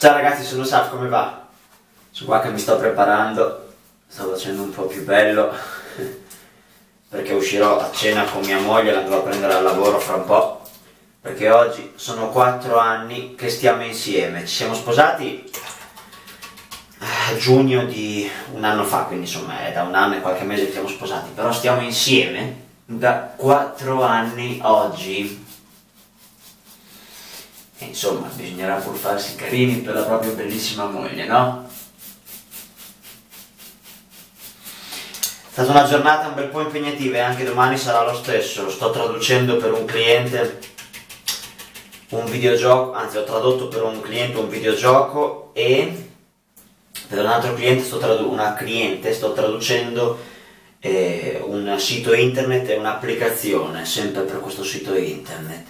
Ciao ragazzi, sono Saf, come va? Sono qua che mi sto preparando, sto facendo un po' più bello perché uscirò a cena con mia moglie, la andrò a prendere al lavoro fra un po' perché oggi sono quattro anni che stiamo insieme, ci siamo sposati a giugno di un anno fa, quindi insomma è da un anno e qualche mese che siamo sposati, però stiamo insieme da quattro anni oggi e insomma, bisognerà pur farsi carini per la propria bellissima moglie, no? È stata una giornata un bel po' impegnativa e anche domani sarà lo stesso. Sto traducendo per un cliente un videogioco, anzi ho tradotto per un cliente un videogioco e per un altro cliente sto, tradu- una cliente, sto traducendo eh, un sito internet e un'applicazione, sempre per questo sito internet.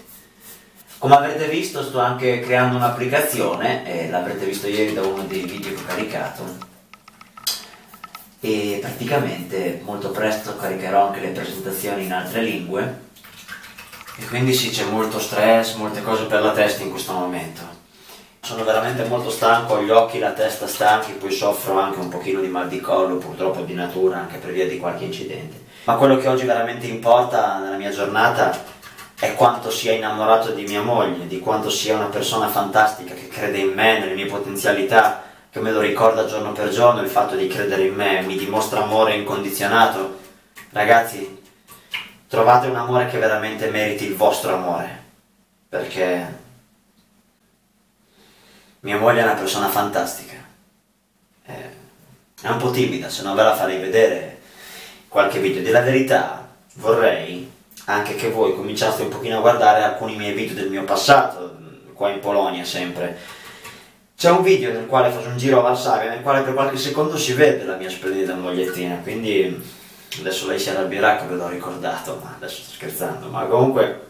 Come avrete visto sto anche creando un'applicazione, e l'avrete visto ieri da uno dei video che ho caricato, e praticamente molto presto caricherò anche le presentazioni in altre lingue, e quindi sì c'è molto stress, molte cose per la testa in questo momento. Sono veramente molto stanco, ho gli occhi la testa stanchi, poi soffro anche un pochino di mal di collo, purtroppo di natura, anche per via di qualche incidente. Ma quello che oggi veramente importa nella mia giornata è quanto sia innamorato di mia moglie, di quanto sia una persona fantastica che crede in me, nelle mie potenzialità, che me lo ricorda giorno per giorno il fatto di credere in me, mi dimostra amore incondizionato. Ragazzi, trovate un amore che veramente meriti il vostro amore, perché mia moglie è una persona fantastica. È un po' timida, se non ve la farei vedere qualche video. Della verità, vorrei anche che voi cominciaste un pochino a guardare alcuni miei video del mio passato, qua in Polonia sempre. C'è un video nel quale faccio un giro a Varsavia, nel quale per qualche secondo si vede la mia splendida mogliettina, quindi adesso lei si arrabbierà che ve l'ho ricordato, ma adesso sto scherzando, ma comunque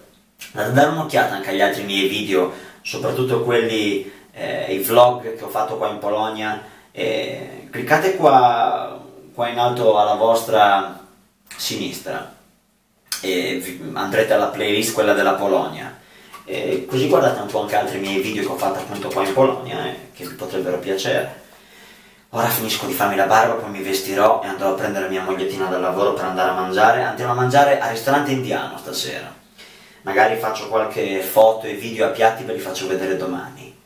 dare un'occhiata anche agli altri miei video, soprattutto quelli, eh, i vlog che ho fatto qua in Polonia, eh, cliccate qua, qua in alto alla vostra sinistra, e andrete alla playlist quella della Polonia. E così guardate un po' anche altri miei video che ho fatto appunto qua in Polonia eh, che vi potrebbero piacere. Ora finisco di farmi la barba, poi mi vestirò e andrò a prendere mia mogliettina dal lavoro per andare a mangiare. Andiamo a mangiare al ristorante indiano stasera. Magari faccio qualche foto e video a piatti ve li faccio vedere domani.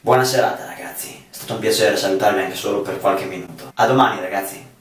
Buona serata ragazzi, è stato un piacere salutarvi anche solo per qualche minuto. A domani ragazzi!